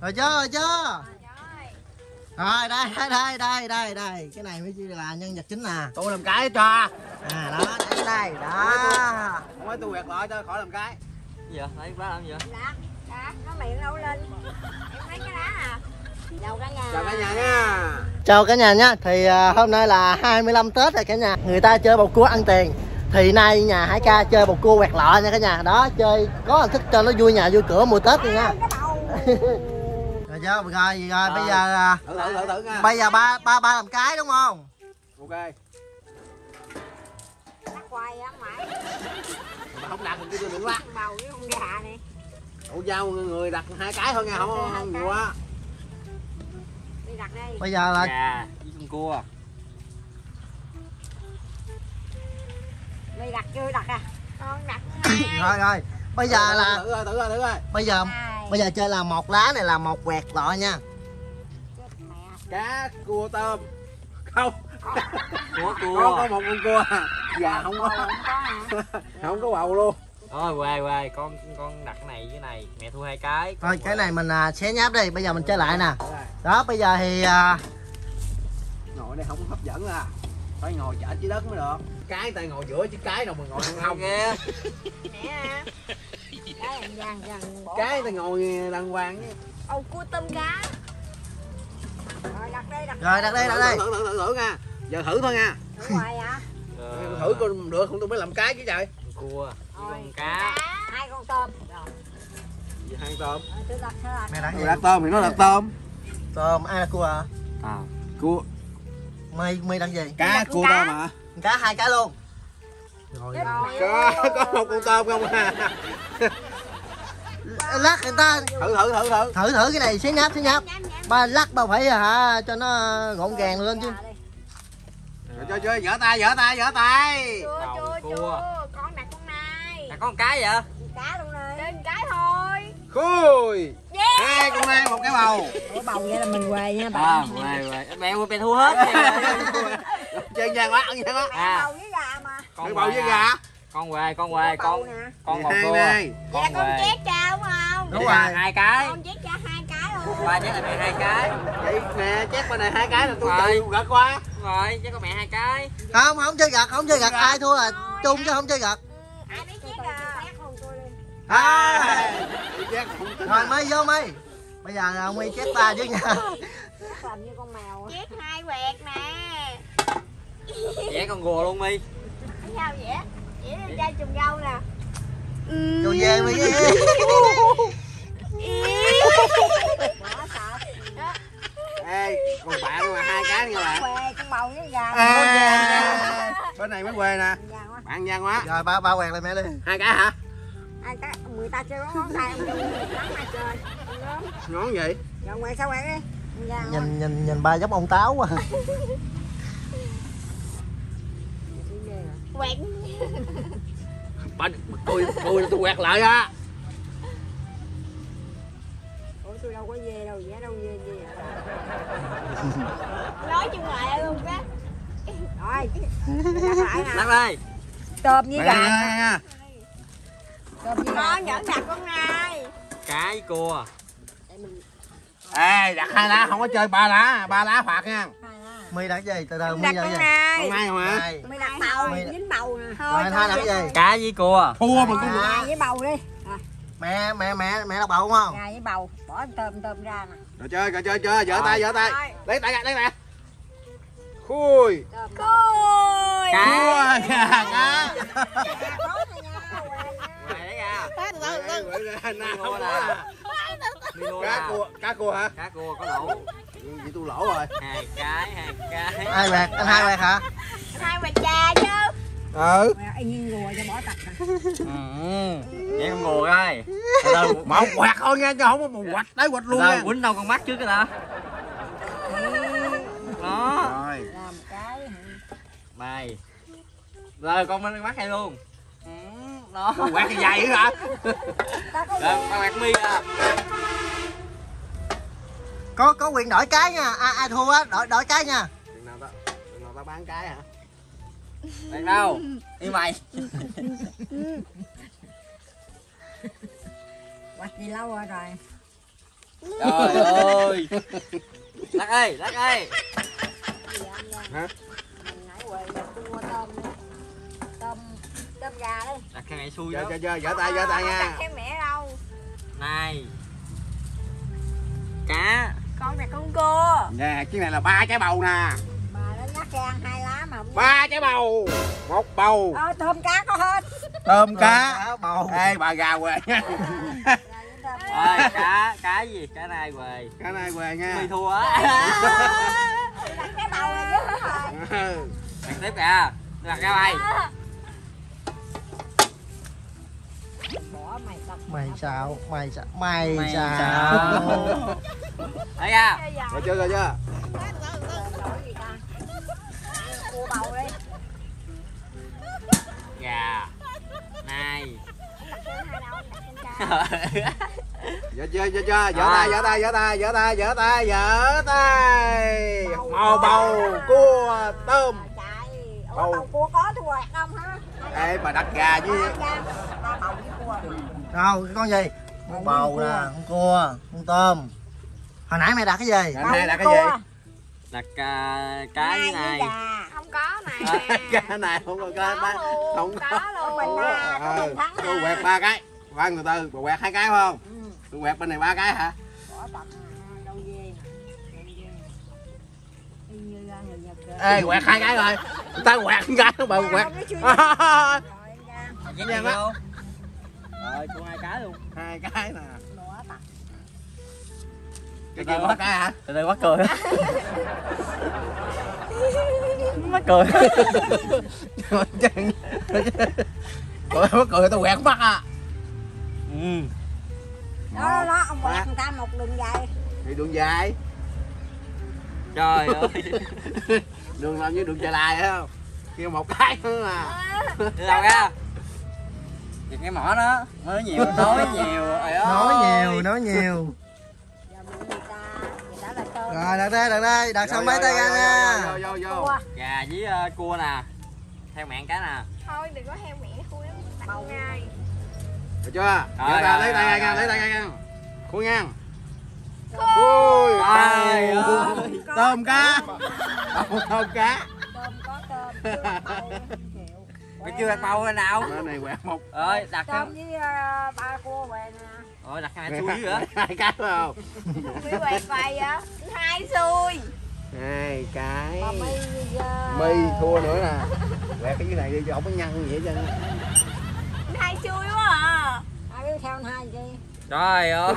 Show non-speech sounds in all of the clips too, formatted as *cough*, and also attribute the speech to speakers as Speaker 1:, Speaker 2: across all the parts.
Speaker 1: rồi chưa rồi chưa? Rồi. Đây đây đây đây đây đây. Cái này mới chỉ là nhân vật chính nè
Speaker 2: tôi làm cái cho.
Speaker 1: À đó đây đây đó.
Speaker 2: Không phải tôi quẹt lại cho khỏi làm cái.
Speaker 3: Gì vậy? Lấy bá làm gì vậy?
Speaker 4: Đá, đá, nó miệng đâu lên. Em lấy cái đá à. Đầu cả nhà.
Speaker 2: Chào cả nhà nha.
Speaker 1: Chào cả nhà nhá. Thì à, hôm nay là 25 tết rồi cả nhà. Người ta chơi bầu cua ăn tiền. Thì nay nhà hải ca chơi bầu cua quẹt lọ nha cả nhà. Đó chơi có hình thức cho nó vui nhà vui cửa mùa tết đi nha *laughs* Rồi chưa rồi gì rồi bây giờ à,
Speaker 2: thử thử thử thử nha.
Speaker 1: bây giờ ba ba ba làm cái đúng không?
Speaker 2: Ok.
Speaker 4: Á
Speaker 2: mà không đặt thì tôi đừng lắc
Speaker 4: Bầu với con gà này
Speaker 2: ủa giao người đặt hai cái thôi nha không không, không nhiều quá
Speaker 4: Đi đặt đây
Speaker 1: bây giờ là
Speaker 3: gà với con cua.
Speaker 4: Mày đặt chưa đặt à? Con *coughs* đặt
Speaker 1: rồi rồi bây giờ là
Speaker 2: thử rồi thử rồi thử rồi
Speaker 1: bây giờ bây giờ chơi là một lá này là một quẹt lọ nha.
Speaker 2: Cá cua tôm. Không.
Speaker 3: Cua
Speaker 2: có có
Speaker 3: cua
Speaker 2: một con cua. Già không có.
Speaker 4: Không có hả? *laughs*
Speaker 2: Không có bầu luôn.
Speaker 3: Thôi quay quay con con đặt cái này với cái này. Mẹ thu hai cái.
Speaker 1: Thôi cái này mình à, xé nháp đi bây giờ mình chơi lại nè. Đó bây giờ thì à,
Speaker 2: ngồi đây không hấp dẫn à phải ngồi chở dưới đất mới được. Cái tay ngồi giữa chứ cái đâu mà ngồi không? Không.
Speaker 3: Nghe.
Speaker 4: Mẹ à. Cái làm vàng vàng bỏ
Speaker 2: cái tay ngồi đàng hoàng chứ
Speaker 4: Ồ cua tôm cá. Rồi đặt đây đặt
Speaker 1: rồi đặt đây đặt đây.
Speaker 2: Thử thử thử thử nha. Giờ thử thôi nha.
Speaker 4: Thử hoài hả
Speaker 2: thử coi được không tôi mới làm cái chứ trời.
Speaker 3: Cua con cá.
Speaker 4: Hai con tôm. Rồi.
Speaker 2: Gì hai tôm?
Speaker 4: Đặt
Speaker 1: mẹ đặt gì?
Speaker 2: đặt tôm thì nó đặt tôm.
Speaker 1: Tôm ai là cua à
Speaker 3: à
Speaker 2: cua
Speaker 1: mày mày đặt gì
Speaker 2: cá
Speaker 4: Đặt
Speaker 2: cua
Speaker 4: cá.
Speaker 2: tôm hả?
Speaker 1: Cá hai cái luôn. Rồi.
Speaker 4: Rồi
Speaker 2: có có một con tôm không à? *laughs*
Speaker 1: Lát người ta
Speaker 2: thử thử thử thử.
Speaker 1: thử thử cái này xé nháp xé nháp.
Speaker 4: Nhám
Speaker 1: ba lắc ba phải hả cho nó gọn gàng lên chứ.
Speaker 2: chơi chơi dở tay dở tay dở tay.
Speaker 4: Chưa chưa Con đặt con này
Speaker 3: đặt con cái vậy?
Speaker 4: Cá luôn này Trên cái thôi.
Speaker 2: Khui hai con mang một cái bầu.
Speaker 4: Ủa bầu vậy là mình què nha
Speaker 3: à
Speaker 4: bạn
Speaker 3: quay quay mẹ mẹ thu hết.
Speaker 2: Chơi nha quá ăn nha quá.
Speaker 3: À.
Speaker 4: Bầu với gà mà.
Speaker 3: Con
Speaker 2: bầu với
Speaker 3: quay
Speaker 2: gà.
Speaker 3: Con quay con quay
Speaker 4: Bầu
Speaker 3: con con bầu cua
Speaker 4: là
Speaker 3: con
Speaker 4: con
Speaker 3: quay
Speaker 4: chét cha đúng không
Speaker 1: Đúng rồi.
Speaker 3: hai cái.
Speaker 4: Con chét cha hai cái luôn.
Speaker 3: Ba chắc là mẹ hai cái.
Speaker 2: Vậy nè chét bên này hai cái là tôi chạy gật qua
Speaker 3: Đúng rồi chắc có mẹ hai cái.
Speaker 1: Không không chơi gật không chơi gật ai thua là chung chứ không chơi gật
Speaker 4: Ai biết chét à Chét không tôi đi
Speaker 1: à rồi mày vô mày bây giờ là mày chép ta chứ nha.
Speaker 4: Làm như con mèo Chét hai quẹt nè.
Speaker 3: Vẽ con rùa luôn mi
Speaker 4: Sao vậy? Chỉ lên trai trùng rau nè.
Speaker 1: Rồi về mày ghê
Speaker 2: ê con bạn mà hai cái nha bạn.
Speaker 4: Con bầu với gà.
Speaker 2: Ê, bên này mới quê nè.
Speaker 4: Vàng quá.
Speaker 2: Bạn gian quá.
Speaker 1: Rồi ba ba quẹt lại mẹ đi.
Speaker 2: Hai cái hả
Speaker 4: ai cái người ta chơi ngón tay ông chung nắng mà chơi?
Speaker 2: Ngón gì
Speaker 4: rồi quẹt sao quẹt đi
Speaker 1: nhìn nhìn nhìn ba giống ông táo quá.
Speaker 4: Quẹt.
Speaker 2: Bạn tôi tôi tôi quẹt lại á.
Speaker 4: Ủa tôi đâu có về đâu vẽ đâu về gì *laughs* nói chung lại luôn á. Rồi đặt
Speaker 3: đây.
Speaker 4: Tôm với gà
Speaker 2: đây, đây, đây.
Speaker 4: tôm với gà con nhẫn đặt con này.
Speaker 3: Cá với cua.
Speaker 2: Ê đặt hai lá không có chơi ba lá ba lá phạt nha.
Speaker 1: Mày đặt gì? Từ từ mày đặt
Speaker 4: con
Speaker 1: gì
Speaker 4: này.
Speaker 2: Con không hả?
Speaker 1: Đây.
Speaker 4: mày đặt bầu
Speaker 1: Mày-
Speaker 4: dính bầu nè.
Speaker 1: Rồi hai đặt gì?
Speaker 3: Cá với cua.
Speaker 2: Thua mà cũng
Speaker 4: gà với bầu đi. À,
Speaker 1: mẹ mẹ mẹ mẹ đặt bầu đúng không?
Speaker 4: Gà với bầu. Bỏ tôm tôm ra nè.
Speaker 2: Rồi chơi rồi chơi chơi. Dở tay dở tay. Lấy tay ra lấy tay khui.
Speaker 4: Côi
Speaker 3: cá.
Speaker 2: Cá.
Speaker 3: Đi luôn
Speaker 2: cá
Speaker 3: nè
Speaker 2: cua cá cua hả?
Speaker 3: Cá cua có lỗ.
Speaker 2: Vậy tôi lỗ rồi.
Speaker 3: Hai cái hai cái.
Speaker 1: Hai quẹt anh hai quẹt hả?
Speaker 4: Hai quẹt trà chứ.
Speaker 2: Ừ.
Speaker 4: Như rùa cho bỏ tập nè
Speaker 3: ừ. Vẽ con rùa coi. Từ từ.
Speaker 2: Một quạt thôi nha chứ không có một quạch tới quạch luôn
Speaker 3: từ từ
Speaker 2: nha.
Speaker 3: quýnh đâu con mắt trước cái ta. Đó.
Speaker 2: Rồi.
Speaker 4: Làm cái
Speaker 3: mày. Rồi con mắt mắt hay luôn đó.
Speaker 2: Quạt cái dày nữa hả?
Speaker 4: Ta có
Speaker 3: rồi con quạt mi à.
Speaker 1: Có có quyền đổi cái nha. Ai, ai thua á. Đổi đổi cái nha.
Speaker 2: Chừng nào ta chừng nào ta bán cái hả?
Speaker 3: Đang đâu? Đi mày.
Speaker 4: Quẹt gì lâu rồi rồi?
Speaker 3: Trời ơi. Lắc ơi lắc ơi?
Speaker 2: Hả?
Speaker 4: Tôm gà đấy.
Speaker 3: đặt cái này xui
Speaker 2: Chơi
Speaker 3: lắm
Speaker 2: chơi chơi, giở tay giở tay nha.
Speaker 4: thêm mẹ đâu.
Speaker 3: này cá
Speaker 4: Con này con cua.
Speaker 2: Nè, cái này là ba trái bầu nè.
Speaker 4: Bà nó nhắc cho ăn hai lá mà không
Speaker 2: Ba trái bầu. Một bầu.
Speaker 4: Ờ, tôm cá có hết.
Speaker 2: Tôm cá.
Speaker 1: cá bầu
Speaker 2: Ê, bà gà què nha.
Speaker 4: Tôm.
Speaker 3: ơi cá cá gì cá này về
Speaker 2: Cái này què nha.
Speaker 3: mày thua á
Speaker 4: Đặt cái bầu này chứ rồi.
Speaker 2: Ừ.
Speaker 3: đặt tiếp kìa đặt ra mày
Speaker 4: mày chào
Speaker 1: mày chào mày, chào,
Speaker 3: chào. *laughs* thấy à
Speaker 2: rồi chưa rồi chưa
Speaker 3: gà này.
Speaker 2: Giở chưa giở chưa? Giở tay giở tay giở tay giở tay giở tay giở tay. Màu bầu cua tôm. Bầu.
Speaker 4: Cua có thu hoạch không hả
Speaker 2: ê mà đặt gà chứ
Speaker 4: đặt gà. Bà bầu với cua
Speaker 1: đâu cái con gì? Con bầu nè con cua con tôm. Hồi nãy mày đặt cái gì?
Speaker 2: Anh hai đặt cái gì?
Speaker 3: đặt cá
Speaker 4: Hai
Speaker 3: như
Speaker 4: với
Speaker 3: này
Speaker 5: không có này *laughs*
Speaker 2: cái này không có cái ba không
Speaker 5: có. luôn.
Speaker 4: Có
Speaker 2: Ờ,
Speaker 4: mình thắng
Speaker 2: tôi quẹt ba cái. Khoan từ từ bà quẹt hai cái phải không?
Speaker 4: Ừ,
Speaker 2: tôi quẹt bên này ba cái hả? Ê quẹt hai cái rồi. Người ta quẹt cái bà quẹt.
Speaker 3: Gì
Speaker 2: má.
Speaker 3: không *laughs* rồi cô hai cá luôn.
Speaker 2: Hai cái nè. Cái kia ba cái hả?
Speaker 3: từ từ mắc cười. *laughs* Mắc cười.
Speaker 2: Cười cười tôi quẹt mắt à.
Speaker 3: Ừ.
Speaker 4: Đó, đó, đó, ông quẹt người ta một đường dài.
Speaker 2: thì đường dài.
Speaker 3: Trời ơi. *laughs*
Speaker 2: Đường làm như đường chạy lại không? Kêu một cái nữa mà.
Speaker 3: Đi đâu ra Giật cái mỏ nó nói nhiều nói nhiều
Speaker 1: nói nhiều nói nhiều. Rồi đặt đây đặt đây đặt xong mấy tay ra nha.
Speaker 2: vô vô vô
Speaker 4: Cua.
Speaker 3: gà với ờ, cua nè theo mẹn cá nè.
Speaker 5: Thôi đừng có theo mẹ khui lắm
Speaker 4: Bầu.
Speaker 5: ngay.
Speaker 2: Được chưa?
Speaker 3: Rồi, rồi,
Speaker 2: lấy tay
Speaker 3: rồi,
Speaker 2: ra nha
Speaker 3: rồi.
Speaker 2: lấy tay ra nha. Khui nha. Ui
Speaker 3: Trời
Speaker 2: bầu,
Speaker 3: ơi.
Speaker 2: tôm cá. Tôm cá.
Speaker 4: Tôm có tôm,
Speaker 3: mày chưa đặt bầu rồi nào?
Speaker 2: Bên này quẹt một.
Speaker 3: Ơi đặt cái
Speaker 4: Tôm với à, ba cua về nè.
Speaker 3: rồi đặt cái này xui dữ hả *laughs*
Speaker 2: hai cái phải không?
Speaker 5: Bị quẹt vầy á hai xui.
Speaker 2: Hai cái.
Speaker 4: Mi
Speaker 2: mi thua nữa nè. Quẹt cái dưới này đi cho không có nhăn gì hết trơn.
Speaker 5: Hai xui quá à.
Speaker 4: Ai biết theo anh hai chi?
Speaker 3: trời ơi.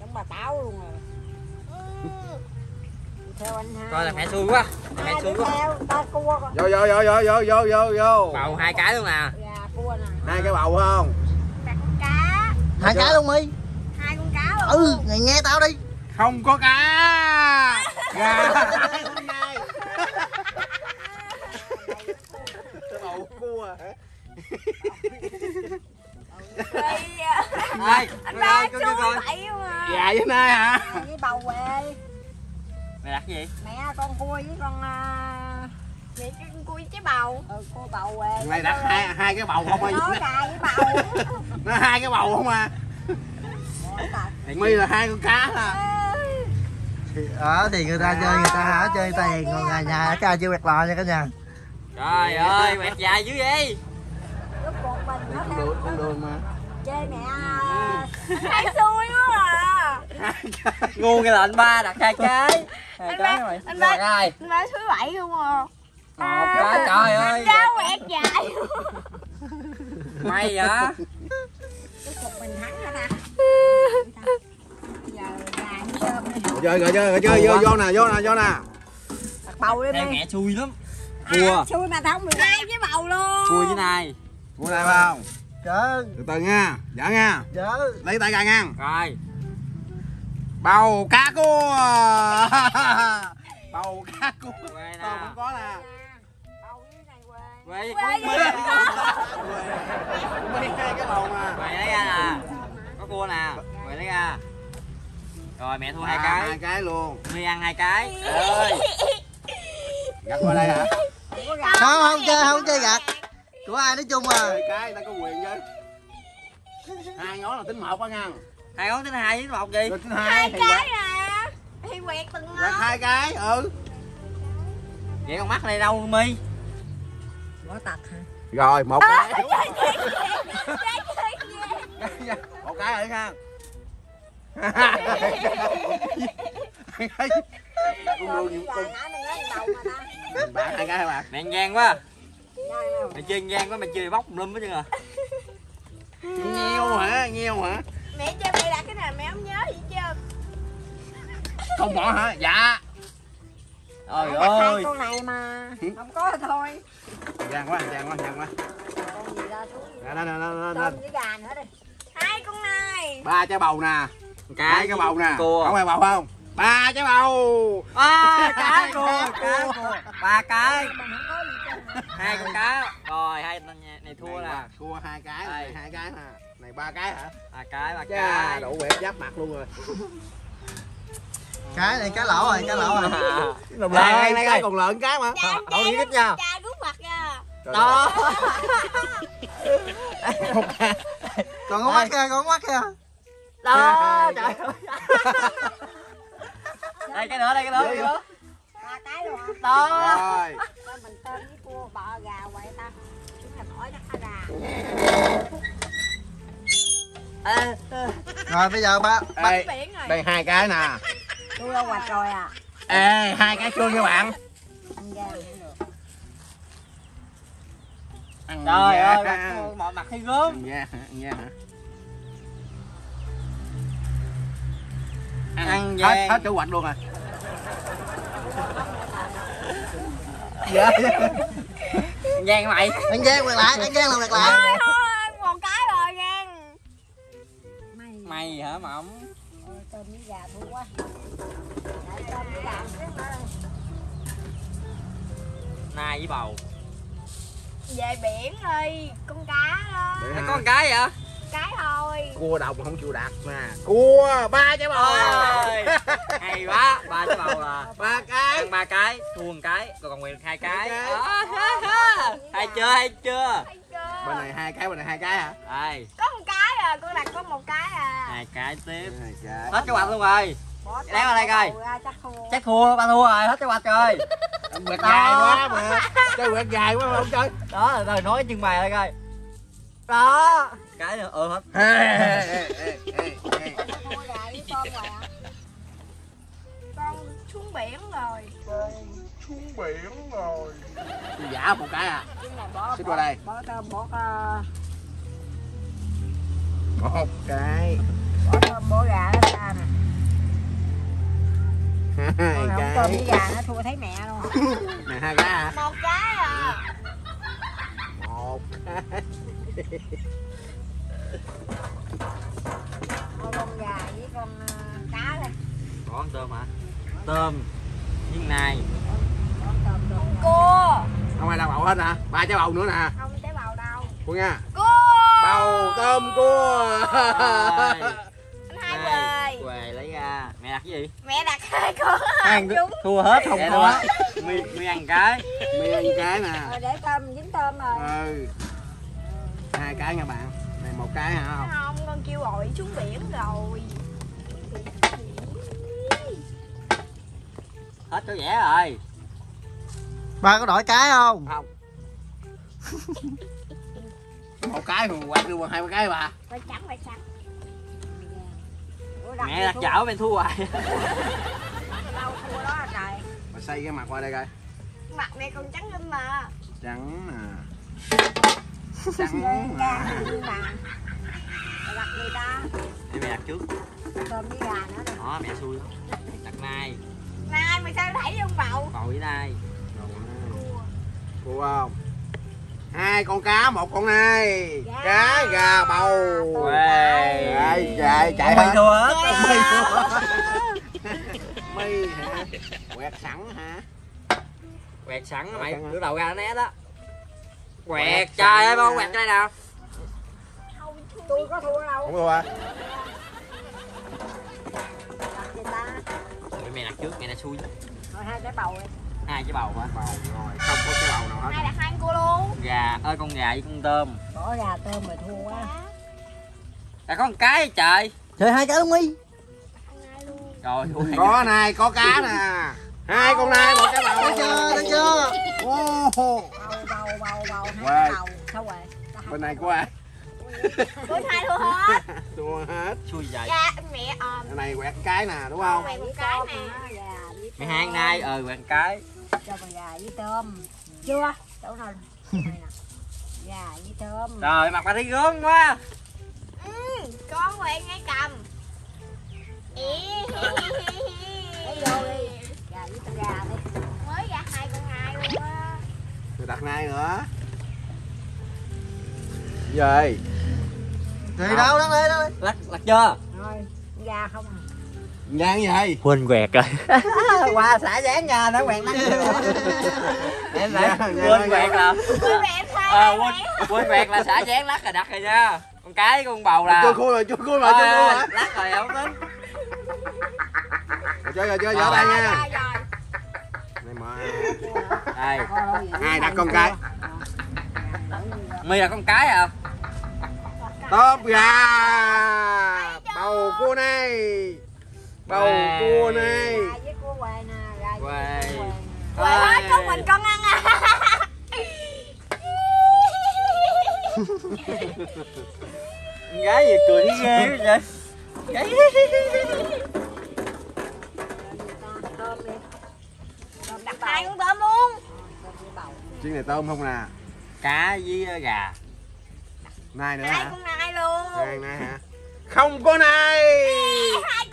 Speaker 4: Giống bà táo luôn rồi. Theo anh hai.
Speaker 3: coi là mẹ xui quá mẹ
Speaker 4: Hai
Speaker 3: xui quá.
Speaker 4: theo, cua
Speaker 2: vô vô vô vô vô vô vô vô.
Speaker 3: Bầu hai cái luôn nè
Speaker 4: cua nè.
Speaker 2: hai cái bầu không?
Speaker 5: Đặt con cá.
Speaker 1: Hai cái luôn mi.
Speaker 5: Hai con cá luôn.
Speaker 1: Ừ nghe tao đi.
Speaker 2: Không có cá. *laughs* Gà *laughs* cái bầu cua hả?
Speaker 5: À.
Speaker 3: đây
Speaker 5: anh
Speaker 3: coi
Speaker 5: ba xui vậy mà.
Speaker 2: Gà với nay hả?
Speaker 4: Với bầu về.
Speaker 3: Mày đặt cái gì?
Speaker 4: Mẹ con cua với con... à,
Speaker 5: vậy cái con cua trái bầu.
Speaker 4: Ừ, cua bầu về.
Speaker 2: mày đặt hai hai cái bầu không à?
Speaker 4: Nó gà với bầu. *laughs*
Speaker 2: nó hai cái bầu không à?
Speaker 4: Tập.
Speaker 2: mi là hai con cá à.
Speaker 1: Đó thì người ta chơi người ta hả? Chơi tiền còn nhà nhà cha chơi quẹt lò nha cả nhà.
Speaker 3: Trời ơi quẹt dài dữ vậy.
Speaker 4: Lúc một mình nó
Speaker 2: con
Speaker 4: theo
Speaker 2: đường con đường mà.
Speaker 4: Chơi mẹ
Speaker 5: hai xui quá à. *laughs*
Speaker 3: Ngu cái là anh ba đặt hai cái
Speaker 5: Anh ba-
Speaker 3: mày
Speaker 5: anh ba-
Speaker 3: Rồi, ai
Speaker 5: anh ba thứ bảy không à
Speaker 3: một cái trời ơi.
Speaker 5: Sao quẹt dài
Speaker 3: mày vậy.
Speaker 4: Mình thắng giờ đi
Speaker 2: rồi rồi chơi rồi chơi vô vô nè vô nè vô nè.
Speaker 4: Đặt bầu đi
Speaker 3: mẹ xui lắm.
Speaker 4: À,
Speaker 3: cua
Speaker 4: xui mà tao không được
Speaker 5: hai với bầu luôn.
Speaker 3: Cua với này.
Speaker 2: Cua này không? Từ từ nha. Dạ nha. Lấy tay ra nha.
Speaker 3: Rồi
Speaker 2: bầu cá cua. *laughs* Bầu cá cua. Tôm
Speaker 3: nè.
Speaker 2: Không có nè.
Speaker 4: Bầu với này quê
Speaker 3: mi
Speaker 2: mấy hai cái bầu mà.
Speaker 3: Quay lấy ra nè. Có cua nè. Quay lấy ra rồi mẹ thua hai
Speaker 2: À,
Speaker 3: cái.
Speaker 2: hai cái luôn.
Speaker 3: Mi ăn hai cái. Trời ơi.
Speaker 2: Gặt qua đây hả?
Speaker 4: Không
Speaker 1: không không chơi không chơi gạt. Của ai nói chung à?
Speaker 2: Hai cái ta có quyền chứ. Hai ngón là tính một á nha
Speaker 3: hai ngón tính hai với một gì
Speaker 2: tính
Speaker 5: hai cái nè thì quẹt từng
Speaker 2: quẹt
Speaker 5: ngón
Speaker 2: hai cái ừ.
Speaker 3: Vậy con mắt này đâu mi
Speaker 4: Có tật hả?
Speaker 2: rồi một cái. *laughs* *laughs* một cái rồi ha *laughs*
Speaker 4: nói
Speaker 2: bạn hai cái bạn?
Speaker 3: Mày ăn gian quá.
Speaker 4: Dài đâu?
Speaker 3: mày chơi ăn gian quá mày chơi bóc lum hết trơn à
Speaker 2: nhiều hả? Nhiều hả
Speaker 5: mẹ cho mẹ đặt cái nào mẹ không nhớ gì chưa?
Speaker 2: Không bỏ hả? Dạ.
Speaker 4: Hai
Speaker 3: ơi.
Speaker 4: con này mà. Không có thôi.
Speaker 2: gian quá gian quá gian quá.
Speaker 4: Con gì ra xuống.
Speaker 2: nè nè nè nè nè.
Speaker 4: Tôm với gà nữa đi.
Speaker 5: hai con này.
Speaker 2: Ba trái bầu nè.
Speaker 3: Cái
Speaker 2: hai cái bầu nè.
Speaker 3: cua.
Speaker 2: Không phải bầu không? Ba trái bầu.
Speaker 3: À, *laughs* cá cua. Cá cua. Ba cái.
Speaker 4: Mình không có gì trơn.
Speaker 3: hai con cá. Rồi hai này, thua
Speaker 2: ba, cua hai cái. Hai cái nè này ba cái hả?
Speaker 3: Ba cái ba cái.
Speaker 2: đủ quẹt giáp mặt luôn rồi. *laughs*
Speaker 1: Cái này cá lỗ rồi cá lỗ rồi.
Speaker 3: Đây,
Speaker 2: hai
Speaker 3: đây,
Speaker 2: cái còn lợn cái mà.
Speaker 3: Đậu đi ít nha.
Speaker 5: ra
Speaker 3: đó *laughs*
Speaker 1: còn có mắt kia còn có mắt kia.
Speaker 3: Đó trời ơi. *laughs* Đây cái nữa đây cái nữa cái nữa
Speaker 4: Ba cái luôn
Speaker 3: đó
Speaker 2: rồi.
Speaker 4: Mình tôm với cua bò gà quậy ta. Chúng ta hỏi chắc phải gà.
Speaker 3: Ê,
Speaker 1: rồi bây giờ ba
Speaker 5: rồi
Speaker 2: đây hai cái nè.
Speaker 4: Tôi đâu hoạch rồi à.
Speaker 2: ê hai cái chưa nha bạn.
Speaker 4: Ăn gà cũng được.
Speaker 2: ăn
Speaker 3: trời
Speaker 2: da.
Speaker 3: ơi mặt, mặt, mặt thấy gớm.
Speaker 2: Ăn da hả ăn da hả
Speaker 3: Ăn
Speaker 2: hết
Speaker 3: gian.
Speaker 2: hết chủ hoạch luôn à. Dạ.
Speaker 3: Gian mày
Speaker 1: ăn gian quẹt lại ăn gian là quẹt lại.
Speaker 5: Thôi thôi
Speaker 4: Mày.
Speaker 3: hả mộng?
Speaker 4: Ôi, tôm với gà thua quá. Tôm với gà
Speaker 3: nai với bầu.
Speaker 5: Về biển đi con cá đó.
Speaker 2: Để
Speaker 3: có con cái vậy?
Speaker 5: Cái thôi.
Speaker 2: Cua đồng không chịu đặt nè cua ba trái bầu.
Speaker 3: Hay quá ba cái bầu là *laughs*
Speaker 2: ba cái.
Speaker 3: ăn ba cái thua một cái còn còn nguyện hai cái. Ha. hay chưa? Hay chưa?
Speaker 2: Bên này hai cái bên này hai cái hả?
Speaker 3: Đây.
Speaker 5: Có à con đặt có một cái à.
Speaker 3: Hai cái tiếp.
Speaker 2: Hai cái.
Speaker 3: Hết cái quạt luôn rồi.
Speaker 4: Bỏ
Speaker 3: Lấy vào đây coi.
Speaker 4: chắc thua.
Speaker 3: chắc thua ba thua rồi hết cái quạt rồi. *laughs*
Speaker 2: Quẹt dài quá mà chơi quẹt dài quá mà không chơi.
Speaker 3: Đó rồi nói chừng mày thôi coi. Đó. Cái nữa ừ hết.
Speaker 4: Gà với tôm rồi. À.
Speaker 5: con xuống biển rồi.
Speaker 2: Giả một cái à.
Speaker 4: Bỏ
Speaker 2: Xích
Speaker 4: bỏ-
Speaker 2: qua đây.
Speaker 4: bỏ tôm bỏ uh,
Speaker 2: một cái.
Speaker 4: Bỏ tôm bỏ gà nó ra nè.
Speaker 2: Hai
Speaker 4: Còn không tôm với
Speaker 2: cái
Speaker 4: gà nó thua thấy mẹ luôn.
Speaker 2: Này hai cái hả?
Speaker 5: Một cái à.
Speaker 2: Một cái.
Speaker 4: Con gà với con ờ, cá đây.
Speaker 3: Có con tôm hả? Tôm với nai.
Speaker 4: Con
Speaker 5: cua.
Speaker 2: Không ai đâu bầu hết hả? Ba trái bầu nữa nè.
Speaker 5: Không tế bào đâu.
Speaker 2: Cô nha.
Speaker 5: Cua
Speaker 2: bầu tôm cua.
Speaker 3: Rồi.
Speaker 5: hai quề
Speaker 3: quề lấy ra. Mẹ đặt cái gì?
Speaker 5: Mẹ đặt hai con
Speaker 3: ăn
Speaker 5: đúng
Speaker 3: thua hết không thua. mi mi ăn cái.
Speaker 2: Mi ăn cái nè.
Speaker 4: Rồi để tôm dính tôm rồi.
Speaker 2: Ừ. Hai cái nha bạn. Này một cái hả? Không
Speaker 5: không con kêu gọi xuống biển rồi.
Speaker 3: Hết có vẻ rồi.
Speaker 1: Ba có đổi cái không?
Speaker 2: Không *laughs* một cái mà quạt đưa hai cái bà.
Speaker 5: Trắng
Speaker 3: mẹ đặt chảo bên thua hoài
Speaker 4: đâu thua đó là trời.
Speaker 2: Bà xây cái mặt qua đây coi.
Speaker 5: Mặt mẹ còn trắng hơn mà.
Speaker 2: Trắng nè trắng
Speaker 4: mà. Rồi đặt người ta.
Speaker 3: Để mẹ đặt trước.
Speaker 4: Tôm với gà nữa đây
Speaker 3: đó mẹ xui đặt nai
Speaker 5: nay mày sao đẩy vô bầu?
Speaker 3: Bầu với nai
Speaker 2: cua không hai con cá một con nai cá gà bầu.
Speaker 3: Quê.
Speaker 2: chạy chạy chạy
Speaker 3: mày
Speaker 2: hết
Speaker 3: thua hết.
Speaker 2: Mày thua mày hả? Quẹt sẵn hả?
Speaker 3: Quẹt sẵn
Speaker 2: Quẹt
Speaker 3: mày đứa đầu ra né đó.
Speaker 2: Quẹt
Speaker 3: quẹt trời ơi bao quẹt cái này nào.
Speaker 4: Tôi có thua đâu.
Speaker 2: Không thua à
Speaker 3: mẹ đặt trước mẹ đã xui.
Speaker 4: Rồi hai cái bầu này
Speaker 3: hai cái bầu hả?
Speaker 2: Bầu rồi không có cái bầu nào hết.
Speaker 5: Nay đặt hai con cua luôn.
Speaker 3: Gà ơi con gà với con tôm.
Speaker 4: Bỏ gà tôm rồi thua quá.
Speaker 3: Là có một cái trời.
Speaker 1: Chơi hai cái luôn đi.
Speaker 3: Rồi hai
Speaker 2: có này có cá nè. Hai con nai một cái bầu.
Speaker 1: Thấy chưa thấy chưa?
Speaker 2: Ô,
Speaker 4: bầu bầu bầu bầu hai bầu. Sao rồi không
Speaker 2: bên này của ai
Speaker 5: Của hai thua hết. *laughs*
Speaker 2: Thua hết.
Speaker 3: Xui vậy.
Speaker 5: Cha mẹ ôm
Speaker 2: cái này quẹt cái nè đúng không?
Speaker 5: Quẹt một cái nè.
Speaker 3: Mày hang nay ờ quẹt cái
Speaker 4: cho vào gà với tôm. Chưa? Chỗ nào? Gà với tôm.
Speaker 3: Rồi mặt bà đi gớm quá.
Speaker 5: Ừ, Con quẹt ngay cầm.
Speaker 4: Vô đi. gà với tôm gà đi.
Speaker 5: Mới ra hai con nai luôn á.
Speaker 2: Rồi đặt nai nữa. Gì?
Speaker 1: Thì đâu đó đây đó
Speaker 3: lắc lắc chưa?
Speaker 4: Rồi gà không à
Speaker 2: nhang gì
Speaker 3: quên *laughs* quẹt rồi. Qua xả dán nha nó quẹt lắc em
Speaker 2: Dạ,
Speaker 3: lại
Speaker 2: dạ,
Speaker 3: quên
Speaker 2: dạ.
Speaker 3: quẹt là
Speaker 5: thay
Speaker 3: ờ
Speaker 5: ra
Speaker 3: quên quên quẹt là xả dán lắc rồi đặt rồi nha. Con cái con bầu là
Speaker 2: chưa khui rồi chưa khui rồi chưa khui rồi.
Speaker 3: Lắc rồi không tính.
Speaker 2: Rồi chơi rồi chơi vỗ tay nha. này mà.
Speaker 3: Đây.
Speaker 2: Ai đặt con cái?
Speaker 3: Mi là con cái à?
Speaker 2: Tôm gà. Bầu cua này bầu
Speaker 3: Wow.
Speaker 2: cua này.
Speaker 4: Gà với cua quay nè gà với cua nè.
Speaker 5: Hết con mình con ăn à.
Speaker 3: con *laughs* gái gì cười thấy ghê quá vậy
Speaker 4: tôm
Speaker 5: Đặt hai con tôm luôn.
Speaker 2: Chiếc này tôm không nè.
Speaker 3: Cá với gà.
Speaker 2: Nai nữa
Speaker 5: Hai
Speaker 2: hả?
Speaker 5: con nai luôn.
Speaker 2: Nai nai hả? Không có nai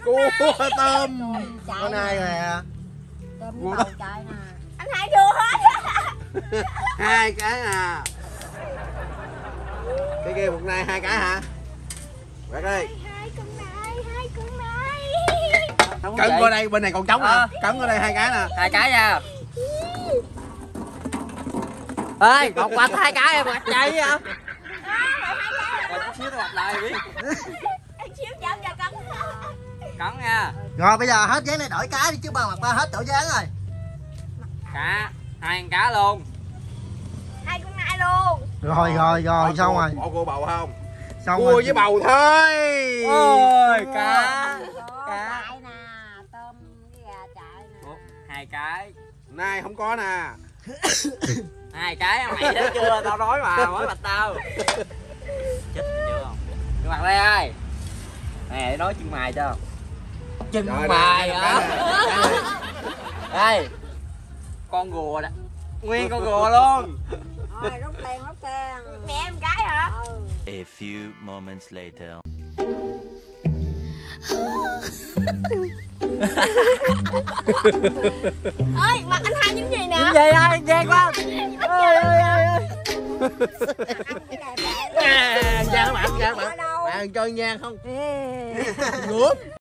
Speaker 2: cua tôm.
Speaker 1: con này
Speaker 4: nè. tôm bầu chạy nè
Speaker 5: Anh hai thua hết. *laughs*
Speaker 2: Hai cái à. Cái kia một nai hai cái hả? Quẹt đi.
Speaker 5: Hai Hai
Speaker 3: vậy.
Speaker 2: qua đây bên này còn trống nè. Cấn qua đây hai cái nè.
Speaker 3: Hai cái nha. Ê một quạt hai cái em quạt chạy vậy hả? Rồi chút xíu lại biết *laughs* cắn nha.
Speaker 1: Rồi bây giờ hết dán này đổi cái đi chứ ba mặt ba hết chỗ dán rồi.
Speaker 3: Cá hai con cá luôn.
Speaker 5: Hai con nai luôn.
Speaker 1: Rồi rồi rồi xong rồi.
Speaker 2: bỏ cua bầu không?
Speaker 1: Xong
Speaker 2: cua
Speaker 1: rồi.
Speaker 2: với bầu thôi.
Speaker 3: Ôi cá.
Speaker 4: Đó,
Speaker 3: cá.
Speaker 4: chạy nè tôm với gà chạy nè.
Speaker 3: Ủa, hai cái.
Speaker 2: Nai không có nè. *coughs*
Speaker 3: Hai cái mày thấy chưa? Tao nói mà mới bạch tao. *laughs* Chết chưa? Không mặt đây ai? Nè để nói chân mày cho chân
Speaker 2: đây,
Speaker 3: hả?
Speaker 2: Đây,
Speaker 3: con rùa đó nguyên con *laughs* rùa luôn.
Speaker 4: Rồi rút tiền rút tiền.
Speaker 5: Mẹ em cái hả?
Speaker 4: Ừ.
Speaker 6: A few moments later. *laughs*
Speaker 5: ơi mặt anh hai những gì nè?
Speaker 3: Gì ai ghê quá. Ơi ơi ơi ơi
Speaker 2: nhang các bạn nhang các bạn bạn chơi nhang không? Ngứa